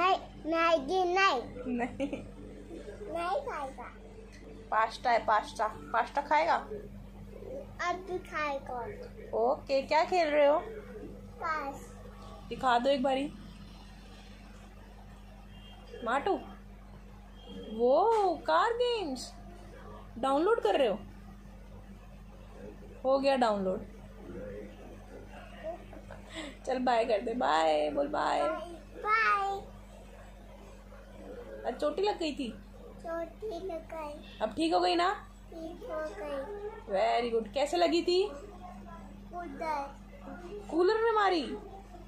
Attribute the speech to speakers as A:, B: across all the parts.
A: नहीं मैगी नहीं
B: नहीं।
A: नहीं खाएगा।
B: पास्ता है पास्ता। पास्ता खाएगा?
A: अब भी खाएगा।
B: ओके क्या खेल रहे हो?
A: बस
B: दिखा दो एक बारी। माटू वो कार गेम्स डाउनलोड कर रहे हो? हो गया डाउनलोड। चल बाय कर दे। बाय बोल बाय
A: बाय
B: आज चोटी लग गई थी।
A: छोटी लग गई।
B: अब ठीक हो गई ना?
A: ठीक हो गई।
B: वेरी गुड कैसे लगी थी? कूलर ने मारी?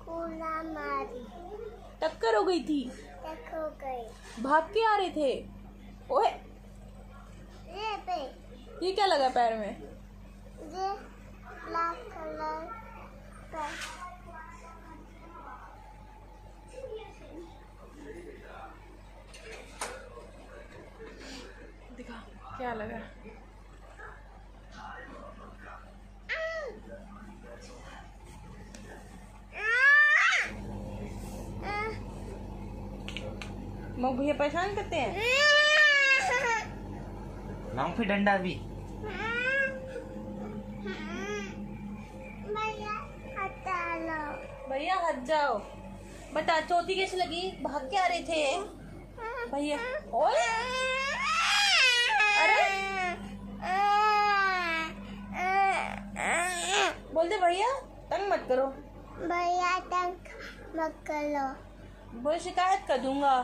A: कूला मारी।
B: टक्कर हो गई थी।
A: तक हो गई।
B: भाग के आ रहे थे। ओए।
A: ये पे
B: ये क्या लगा पैर में
A: ये ब्लैक कलर का
B: दिखा क्या लगा मग भैया परेशान करते हैं?
C: लाऊं फिर डंडा भी
A: भैया हटा लो
B: भैया हट जाओ। बता चौथी कैसे लगी? भाग के आ रहे थे? भैया बोल दे भैया तंग मत करो।
A: भैया तंग मत करो।
B: बोल शिकायत कर दूँगा।